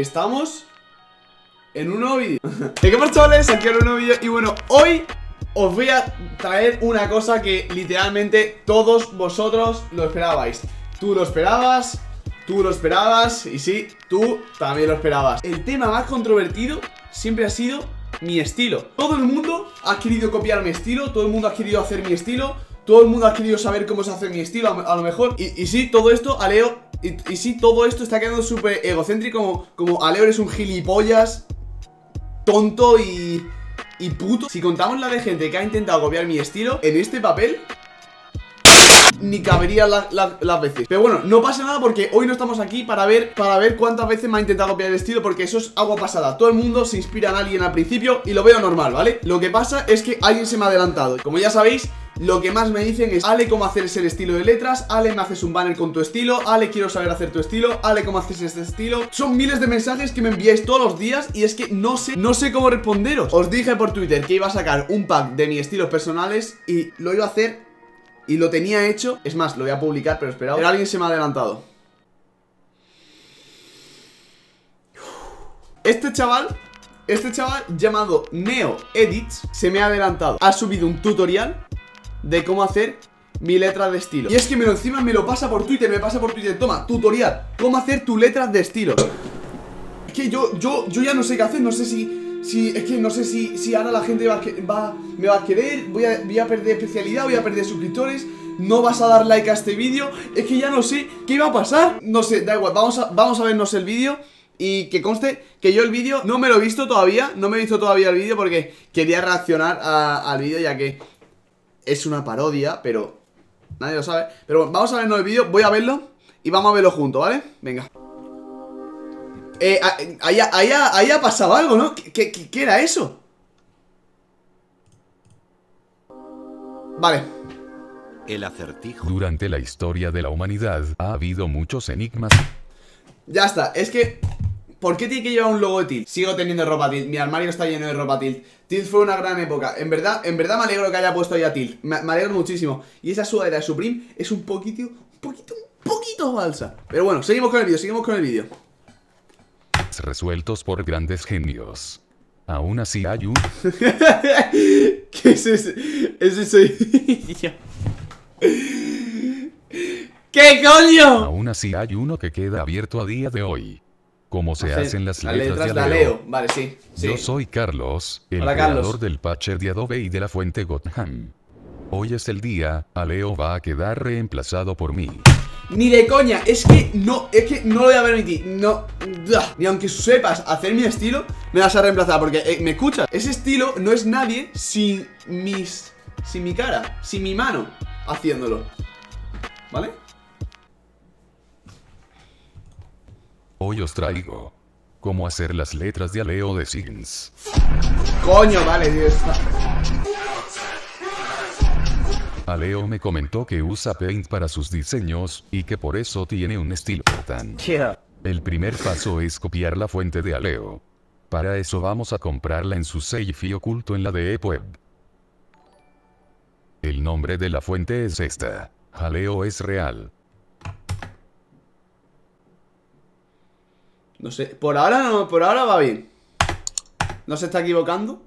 estamos en un nuevo vídeo ¿Qué pasa chavales? Aquí en un nuevo vídeo y bueno, hoy os voy a traer una cosa que literalmente todos vosotros lo esperabais Tú lo esperabas, tú lo esperabas y sí, tú también lo esperabas El tema más controvertido siempre ha sido mi estilo Todo el mundo ha querido copiar mi estilo, todo el mundo ha querido hacer mi estilo todo el mundo ha querido saber cómo se hace mi estilo, a, lo mejor. Y, y sí, todo esto, Aleo. Y, y sí, todo esto está quedando súper egocéntrico. Como, como eres un gilipollas, tonto y. y puto. Si contamos la de gente que ha intentado copiar mi estilo, en este papel ni cabería las veces Pero bueno, no pasa nada porque hoy no estamos aquí para ver Para ver cuántas veces me ha intentado copiar el estilo Porque eso es agua pasada Todo el mundo se inspira en alguien al principio y lo veo normal, ¿vale? Lo que pasa es que alguien se me ha adelantado Como ya sabéis, lo que más me dicen es Ale, ¿cómo hacer ese estilo de letras? Ale, ¿me haces un banner con tu estilo? Ale, quiero saber hacer tu estilo Ale, ¿cómo haces este estilo? Son miles de mensajes que me enviáis todos los días Y es que no sé, no sé cómo responderos Os dije por Twitter que iba a sacar un pack de mis estilos personales Y lo iba a hacer y lo tenía hecho Es más, lo voy a publicar, pero esperad Pero alguien se me ha adelantado Este chaval Este chaval llamado Neo Edits Se me ha adelantado Ha subido un tutorial De cómo hacer mi letra de estilo Y es que me lo encima me lo pasa por Twitter Me pasa por Twitter, toma, tutorial Cómo hacer tu letra de estilo Es que yo, yo, yo ya no sé qué hacer No sé si si, es que no sé si, si ahora la gente va, va, me va a querer, voy a, voy a perder especialidad, voy a perder suscriptores, no vas a dar like a este vídeo, es que ya no sé qué va a pasar. No sé, da igual, vamos a, vamos a vernos el vídeo. Y que conste que yo el vídeo no me lo he visto todavía No me he visto todavía el vídeo porque quería reaccionar al vídeo ya que es una parodia, pero nadie lo sabe Pero bueno, vamos a vernos el vídeo, voy a verlo y vamos a verlo juntos, ¿vale? Venga eh, ahí, ahí, ha pasado algo, ¿no? ¿Qué, qué, era eso? Vale El acertijo Durante la historia de la humanidad ha habido muchos enigmas Ya está, es que ¿Por qué tiene que llevar un logo de Tilt? Sigo teniendo ropa Tilt, mi armario está lleno de ropa Tilt Tilt fue una gran época, en verdad, en verdad me alegro que haya puesto ahí a Tilt me, me alegro muchísimo Y esa sudadera de Supreme es un poquito, un poquito, un poquito falsa Pero bueno, seguimos con el vídeo, seguimos con el vídeo resueltos por grandes genios. Aún así hay un... ¿Qué es ese? Ese soy ¿Qué coño? Aún así hay uno que queda abierto a día de hoy. Como se hacen las letras, de Aleo. Vale, sí, Yo soy Carlos, el creador del patcher de Adobe y de la fuente Gotham. Hoy es el día, Aleo va a quedar reemplazado por mí. Ni de coña, es que no, es que no lo voy a permitir No, ni aunque sepas hacer mi estilo Me vas a reemplazar, porque, eh, ¿me escuchas? Ese estilo no es nadie sin mis, sin mi cara, sin mi mano Haciéndolo ¿Vale? Hoy os traigo cómo hacer las letras de Aleo de Sims Coño, vale, Dios Aleo me comentó que usa Paint para sus diseños, y que por eso tiene un estilo tan... El primer paso es copiar la fuente de Aleo. Para eso vamos a comprarla en su Seifi oculto en la de Web. El nombre de la fuente es esta. Aleo es real. No sé, por ahora no, por ahora va bien. ¿No se está equivocando?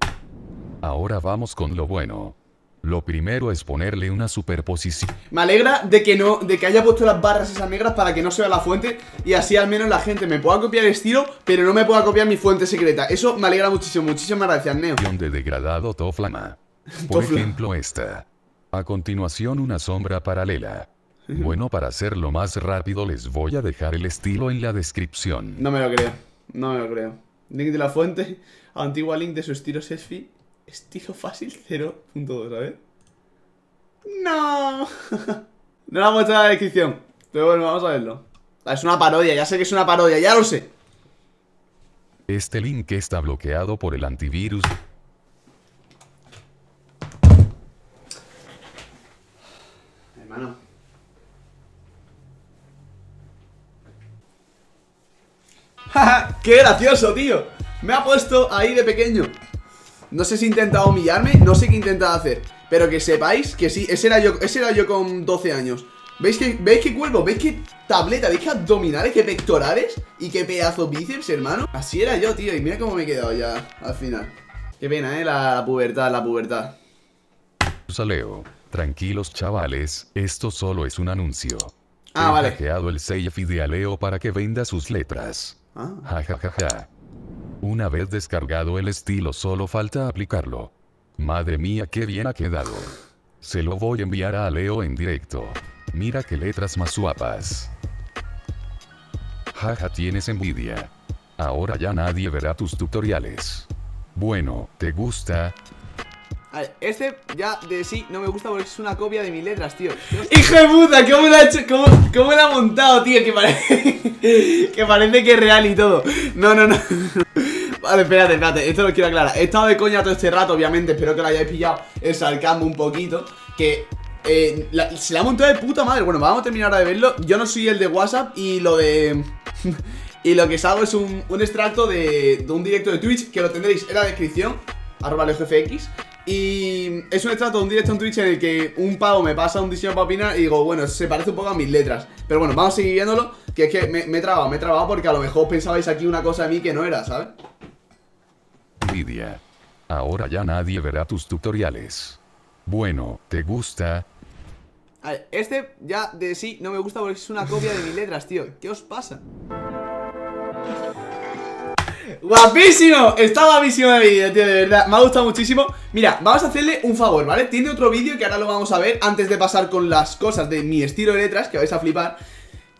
Ahora vamos con lo bueno. Lo primero es ponerle una superposición. Me alegra de que no, de que haya puesto las barras esas negras para que no se vea la fuente y así al menos la gente me pueda copiar el estilo, pero no me pueda copiar mi fuente secreta. Eso me alegra muchísimo. Muchísimas gracias, Neo. de degradado Toflama. Por ejemplo, esta. A continuación, una sombra paralela. Bueno, para hacerlo más rápido les voy a dejar el estilo en la descripción. No me lo creo, no me lo creo. Link de la fuente, antigua link de su estilo selfie Estilo fácil 0.2, ¿sabes? ¡No! no la hemos hecho en la descripción. Pero bueno, vamos a verlo. Ah, es una parodia, ya sé que es una parodia, ya lo sé. Este link está bloqueado por el antivirus. Hermano. ¡Qué gracioso, tío! Me ha puesto ahí de pequeño. No sé si intenta humillarme, no sé qué intenta hacer Pero que sepáis que sí, ese era yo, ese era yo con 12 años ¿Veis que, ¿Veis qué cuerpo? ¿Veis qué tableta? ¿Veis qué abdominales? ¿Qué pectorales? ¿Y qué pedazo bíceps, hermano? Así era yo, tío Y mira cómo me he quedado ya, al final Qué pena, eh, la, pubertad, la pubertad Saleo Tranquilos chavales, esto solo es un anuncio Ah, He vale hackeado el save de Aleo para que venda sus letras Ja ja ja ja Una vez descargado el estilo solo falta aplicarlo Madre mía qué bien ha quedado Se lo voy a enviar a Aleo en directo Mira qué letras más guapas. Jaja tienes envidia. Ahora ya nadie verá tus tutoriales. Bueno, ¿te gusta? Este ya de sí no me gusta porque es una copia de mis letras, tío. ¡Hijo de puta! ¿Cómo lo ha montado, tío? Que parece, que parece que es real y todo. No, no, no. Vale, espérate, espérate. Esto lo quiero aclarar. He estado de coña todo este rato, obviamente. Espero que lo hayáis pillado el sarcasmo un poquito. Que eh, se la ha montado de puta madre. Bueno, vamos a terminar ahora de verlo. Yo no soy el de WhatsApp y lo de... y lo que salgo es un, extracto de, un directo de Twitch que lo tendréis en la descripción. Arroba GFX. Y es un extracto de un directo en Twitch en el que un pavo me pasa un diseño para opinar y digo, bueno, se parece un poco a mis letras. Pero bueno, vamos a seguir viéndolo. Que es que me, me he trabado, me he trabado porque a lo mejor pensabais aquí una cosa de mí que no era, ¿sabes? Lidia. Ahora ya nadie verá tus tutoriales. Bueno, ¿te gusta? A ver, este ya de sí no me gusta porque es una copia de mis letras, tío. ¿Qué os pasa? ¡Guapísimo! Está guapísimo el vídeo, tío, de verdad Me ha gustado muchísimo Mira, vamos a hacerle un favor, ¿vale? Tiene otro vídeo que ahora lo vamos a ver Antes de pasar con las cosas de mi estilo de letras Que vais a flipar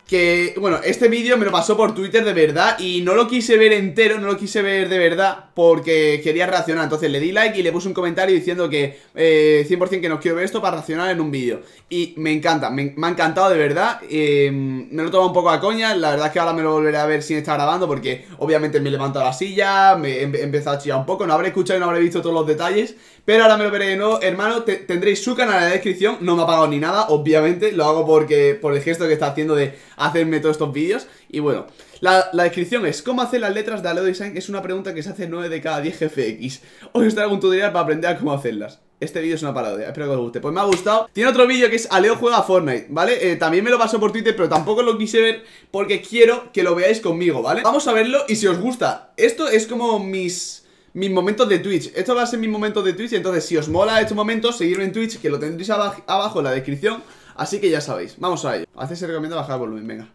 que, bueno, este vídeo me lo pasó por Twitter de verdad y no lo quise ver entero, no lo quise ver de verdad porque quería reaccionar. Entonces le di like y le puse un comentario diciendo que eh, 100% que no quiero ver esto para reaccionar en un vídeo. Y me encanta, me, ha encantado de verdad. Eh, me lo tomo un poco a coña, la verdad es que ahora me lo volveré a ver sin estar grabando porque obviamente me he levantado la silla, me he, empezado a chillar un poco, no habré escuchado y no habré visto todos los detalles. Pero ahora me lo veré de nuevo, hermano, tendréis su canal en la descripción, no me ha pagado ni nada, obviamente, lo hago porque por el gesto que está haciendo de hacerme todos estos vídeos. Y bueno, la, descripción es ¿Cómo hacer las letras de Aleo Design? Es una pregunta que se hace 9 de cada 10 GFX. Hoy os traigo un tutorial para aprender a cómo hacerlas. Este vídeo es una parodia, espero que os guste Pues me ha gustado Tiene otro vídeo que es Aleo juega Fortnite, ¿vale? Eh, también me lo pasó por Twitter, pero tampoco lo quise ver Porque quiero que lo veáis conmigo, ¿vale? Vamos a verlo y si os gusta Esto es como mis mis momentos de Twitch. Esto va a ser mis momentos de Twitch. Entonces, si os mola estos momentos, seguirme en Twitch, que lo tendréis abajo en la descripción. Así que ya sabéis. Vamos a ello. Hace se recomienda bajar el volumen, venga.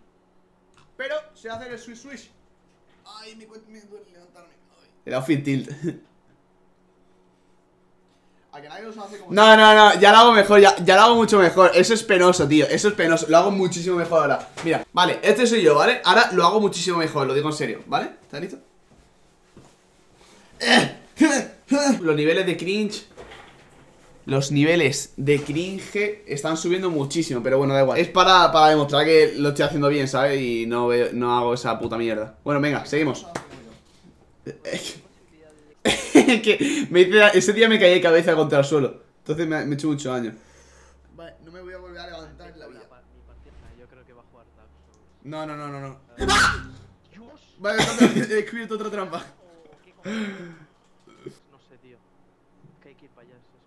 Pero se hace el switch switch. Ay, me, me duele levantarme. El outfit tilt. No, no, no, ya lo hago mejor, ya, ya lo hago mucho mejor Eso es penoso, tío, eso es penoso Lo hago muchísimo mejor ahora Mira, vale, este soy yo, ¿vale? Ahora lo hago muchísimo mejor, lo digo en serio, ¿vale? ¿Estás listo? Los niveles de cringe Los niveles de cringe Están subiendo muchísimo, pero bueno, da igual. Es para, demostrar que lo estoy haciendo bien, ¿sabes? Y no, no hago esa puta mierda. Bueno, venga, seguimos. Que me ese día me caí de cabeza contra el suelo. Entonces me, he hecho mucho daño. Vale, no me voy a volver a levantar en la vida. No, no, no, no, no. Vale, he descubierto otra trampa no sé, tío. Que hay que ir para allá, es eso.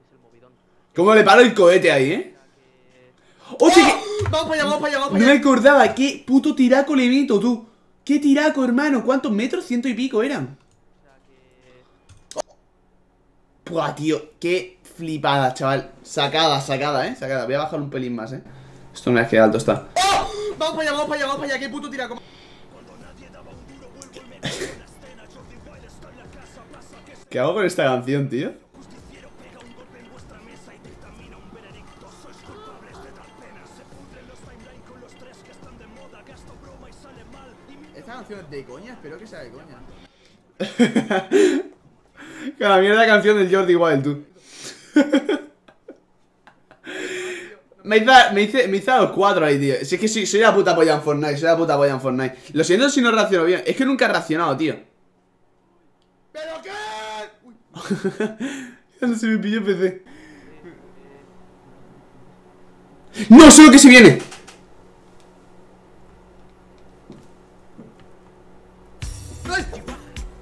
Es el movidón. ¿Cómo le paro el cohete ahí, eh? ¡Hostia! ¡Oh! Vamos para allá, vamos para allá, vamos para allá. No me acordaba, qué puto tiraco le meto, tú. ¡Qué tiraco, hermano! ¿Cuántos metros? Ciento y pico eran. Buah, tío, qué flipada, chaval. Sacada, sacada, eh. Sacada. Voy a bajar un pelín más, eh. Esto no es que alto está. ¡Oh! Vamos para allá, vamos para allá, vamos para allá. Qué puto tiraco. ¿Qué hago con esta canción, tío? Esta canción es de coña, espero que sea de coña. con la mierda canción del Jordi Wild, tú. me, hice, me, hice, me hice a los cuatro ahí, tío. Si es que soy, soy la puta polla en Fortnite, soy la puta polla en Fortnite. Lo siento si no reacciono bien. Es que nunca he reaccionado, tío. ¿Pero qué? ya no se me pilló PC. ¡No! ¡Sé lo que se viene!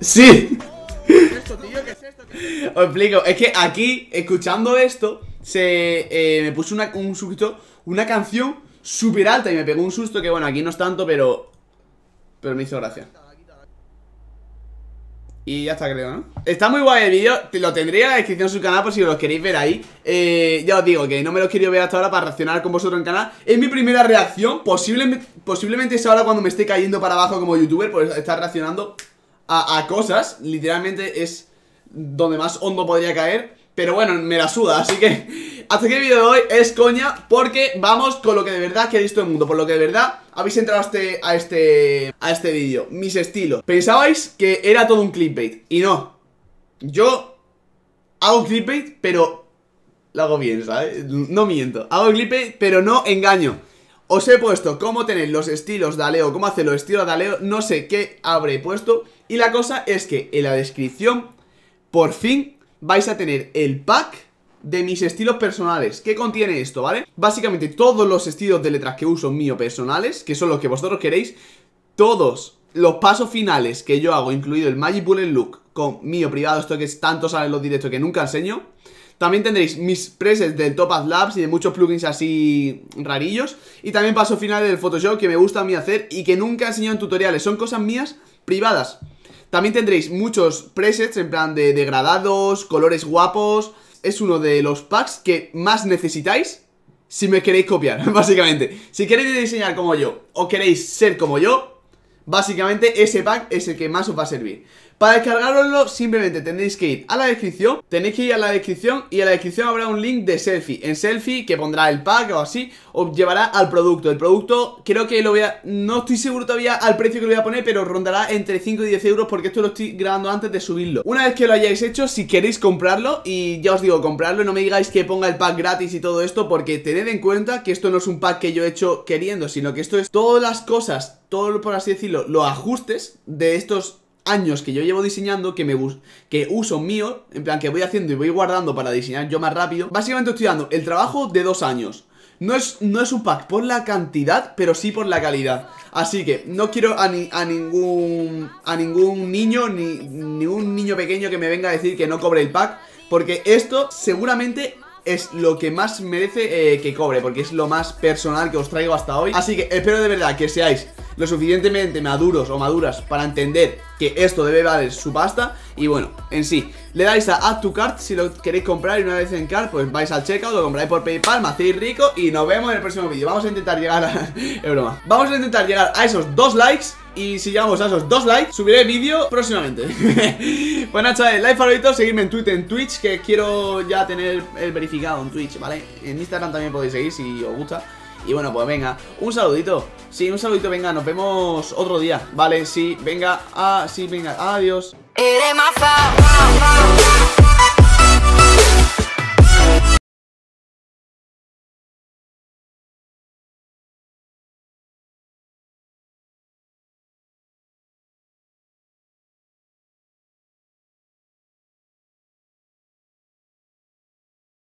¡Sí! Os explico, es que aquí, escuchando esto, se eh, me puso un suscriptor una canción súper alta y me pegó un susto que, bueno, aquí no es tanto, pero... Pero me hizo gracia. Y ya está, creo, ¿no? Está muy guay el vídeo, lo tendría en la descripción de su canal por si lo queréis ver ahí eh, Ya os digo que no me lo quiero ver hasta ahora para reaccionar con vosotros en canal Es mi primera reacción, posiblemente, posiblemente es ahora cuando me esté cayendo para abajo como youtuber Por estar reaccionando a, cosas, literalmente es donde más hondo podría caer Pero bueno, me la suda, así que hasta aquí el vídeo de hoy es coña porque vamos con lo que de verdad queréis todo el mundo, por lo que de verdad habéis entrado a este, a este, a este vídeo, mis estilos. Pensabais que era todo un clickbait y no. Yo hago clickbait, pero lo hago bien, ¿sabes? No miento. Hago clickbait, pero no engaño. Os he puesto cómo tener los estilos de Aleo, cómo hacer los estilos de Aleo, no sé qué habré puesto. Y la cosa es que en la descripción, por fin, vais a tener el pack de mis estilos personales ¿Qué contiene esto, vale? Básicamente todos los estilos de letras que uso mío personales Que son los que vosotros queréis Todos los pasos finales que yo hago Incluido el Magic Bullet Look Con mío privado, esto que es tanto sale en los directos que nunca enseño también tendréis mis presets del Topaz Labs y de muchos plugins así rarillos. Y también pasos finales del Photoshop que me gusta a mí hacer y que nunca he enseñado en tutoriales. Son cosas mías privadas. También tendréis muchos presets en plan de degradados, colores guapos, es uno de los packs que más necesitáis si me queréis copiar, básicamente. Si queréis diseñar como yo o queréis ser como yo, básicamente ese pack es el que más os va a servir. Para descargaroslo simplemente tendréis que ir a la descripción Tenéis que ir a la descripción y en la descripción habrá un link de selfie. En selfie que pondrá el pack o así Os llevará al producto. El producto creo que lo voy a... No estoy seguro todavía al precio que lo voy a poner Pero rondará entre 5 y 10 euros porque esto lo estoy grabando antes de subirlo. Una vez que lo hayáis hecho, si queréis comprarlo Y ya os digo, comprarlo, no me digáis que ponga el pack gratis y todo esto Porque tened en cuenta que esto no es un pack que yo he hecho queriendo Sino que esto es todas las cosas, todo por así decirlo, los ajustes de estos años que yo llevo diseñando que me que uso mío, en plan que voy haciendo y voy guardando para diseñar yo más rápido. Básicamente estoy dando el trabajo de dos años. No es, no es un pack por la cantidad, pero sí por la calidad. Así que no quiero a, ni, a ningún a ningún niño, ni ningún niño pequeño que me venga a decir que no cobre el pack. Porque esto seguramente es lo que más merece eh, que cobre, porque es lo más personal que os traigo hasta hoy. Así que espero de verdad que seáis lo suficientemente maduros o maduras para entender que esto debe valer su pasta y bueno, en sí, le dais a Add to Cart si lo queréis comprar y una vez en cart pues vais al checkout, lo compráis por Paypal, me hacéis rico y nos vemos en el próximo vídeo. Vamos a intentar llegar a... es broma. Vamos a intentar llegar a esos dos likes y si llegamos a esos dos likes, subiré el vídeo próximamente. Pues nada chavales, like favorito, seguidme en Twitter, en Twitch Que quiero ya tener el verificado en Twitch, ¿vale? En Instagram también podéis seguir si os gusta. Y bueno, pues venga, un saludito. Sí, un saludito, venga, nos vemos otro día Vale, sí, venga, ah, sí, venga, adiós